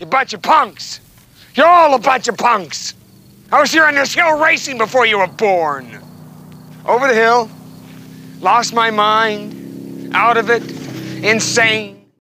You bunch of punks. You're all a bunch of punks. I was here on this hill racing before you were born. Over the hill, lost my mind, out of it, insane.